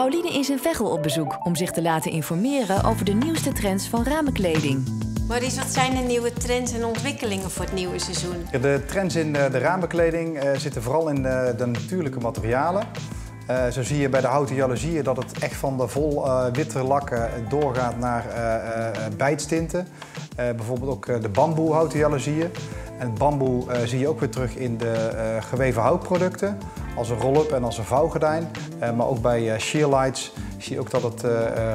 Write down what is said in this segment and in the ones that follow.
Pauline is in Veghel op bezoek om zich te laten informeren over de nieuwste trends van ramenkleding. Maurice, wat zijn de nieuwe trends en ontwikkelingen voor het nieuwe seizoen? De trends in de ramenkleding eh, zitten vooral in de, de natuurlijke materialen. Uh, zo zie je bij de houten jaloezieën dat het echt van de vol uh, witte lakken doorgaat naar uh, bijtstinten. bijvoorbeeld ook de bamboe houten jaloezieën. En bamboe zie je ook weer terug in de geweven houtproducten. Als een roll-up en als een vouwgordijn. maar ook bij shearlights zie je ook dat het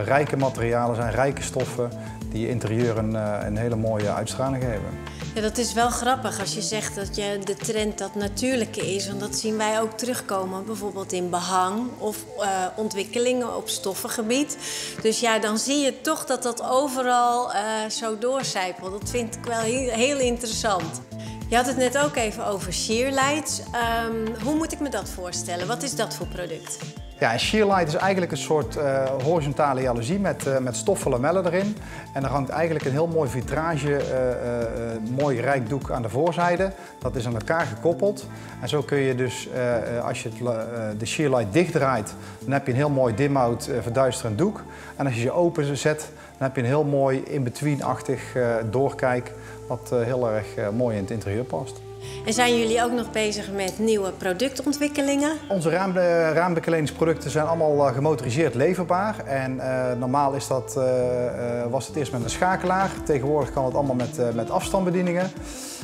rijke materialen zijn, rijke stoffen die je interieur een, een hele mooie uitstraling geven. Ja, dat is wel grappig als je zegt dat je de trend dat natuurlijke is. Want dat zien wij ook terugkomen, bijvoorbeeld in behang of ontwikkelingen op stoffengebied. Dus ja, dan zie je toch dat dat overal zo doorcijpelt. Dat vind ik wel heel, interessant. Je had het net ook even over shearlights. Um, hoe moet ik me dat voorstellen? Wat is dat voor product? Ja, een shearlight is eigenlijk een soort uh, horizontale jaloezie met, uh, met stoffen lamellen erin. En er hangt eigenlijk een heel mooi vitrage, uh, mooi rijk doek aan de voorzijde. Dat is aan elkaar gekoppeld. En zo kun je dus, als je het, de shearlight dichtdraait, dan heb je een heel mooi dim-out verduisterend doek. En als je ze open zet, dan heb je een heel mooi in-between-achtig doorkijk, wat heel erg mooi in het interieur past. En zijn jullie ook nog bezig met nieuwe productontwikkelingen? Onze raam, raambekledingsprodukten zijn allemaal eh, gemotoriseerd leverbaar. En uh, normaal is dat, uh, was het eerst met een schakelaar. Tegenwoordig kan het allemaal met, met afstandsbedieningen.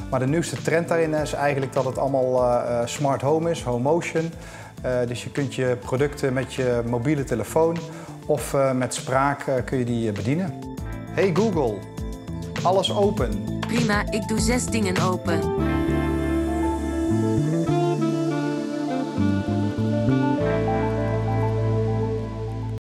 Maar de nieuwste trend daarin is eigenlijk dat het allemaal smart home is, home motion. dus je kunt je producten met je mobiele telefoon of met spraak kun je die bedienen. Hey Google, alles open. Prima, ik doe zes dingen open.